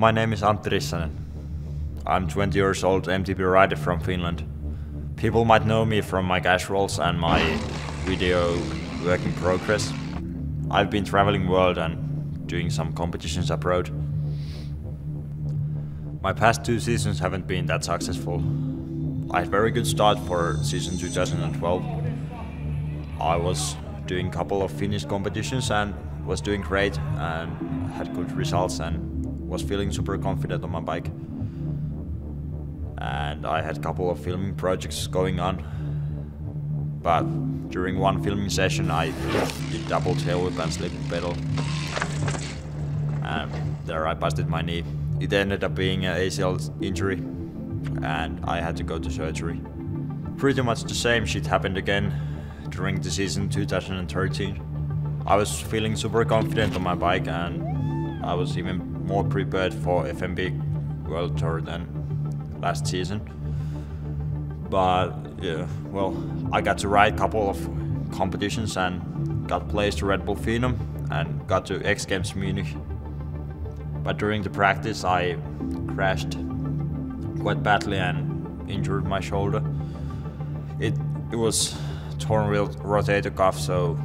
My name is Antti Rissanen. I'm 20 years old MTB rider from Finland. People might know me from my cash rolls and my video work in progress. I've been traveling world and doing some competitions abroad. My past two seasons haven't been that successful. I had very good start for season 2012. I was doing a couple of Finnish competitions and was doing great and had good results and was feeling super confident on my bike. And I had a couple of filming projects going on. But during one filming session I did double tail whip and slip pedal. And there I busted my knee. It ended up being an ACL injury and I had to go to surgery. Pretty much the same shit happened again during the season 2013. I was feeling super confident on my bike and I was even more prepared for FMB World Tour than last season. But yeah, well, I got to ride a couple of competitions and got placed to Red Bull Phenom and got to X Games Munich. But during the practice I crashed quite badly and injured my shoulder. It, it was torn rotator cuff so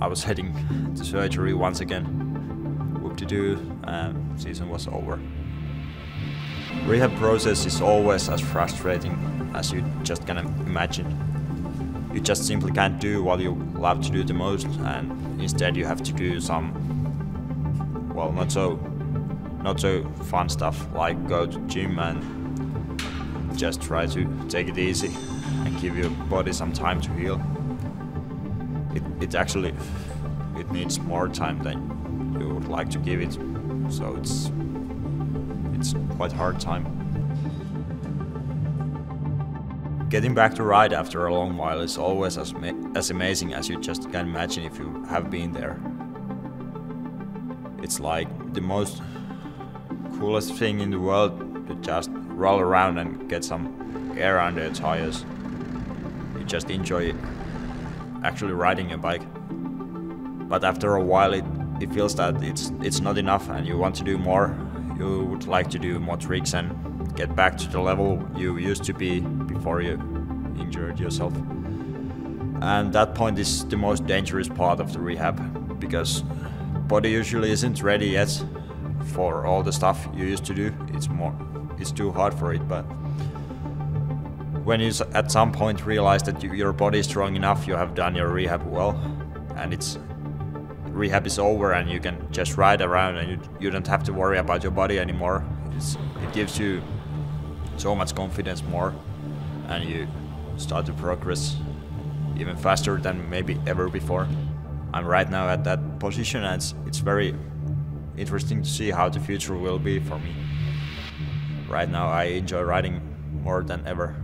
I was heading to surgery once again. To do, um, and season was over. Rehab process is always as frustrating as you just can imagine. You just simply can't do what you love to do the most and instead you have to do some well not so not so fun stuff like go to gym and just try to take it easy and give your body some time to heal. It, it actually it needs more time than like to give it, so it's it's quite hard time. Getting back to ride after a long while is always as, as amazing as you just can imagine if you have been there. It's like the most coolest thing in the world to just roll around and get some air under your tires. You just enjoy actually riding a bike. But after a while it, it feels that it's it's not enough and you want to do more. You would like to do more tricks and get back to the level you used to be before you injured yourself. And that point is the most dangerous part of the rehab because body usually isn't ready yet for all the stuff you used to do. It's more it's too hard for it, but when you at some point realize that you, your body is strong enough, you have done your rehab well, and it's rehab is over and you can just ride around and you, you don't have to worry about your body anymore. It's, it gives you so much confidence more and you start to progress even faster than maybe ever before. I'm right now at that position and it's, it's very interesting to see how the future will be for me right now I enjoy riding more than ever.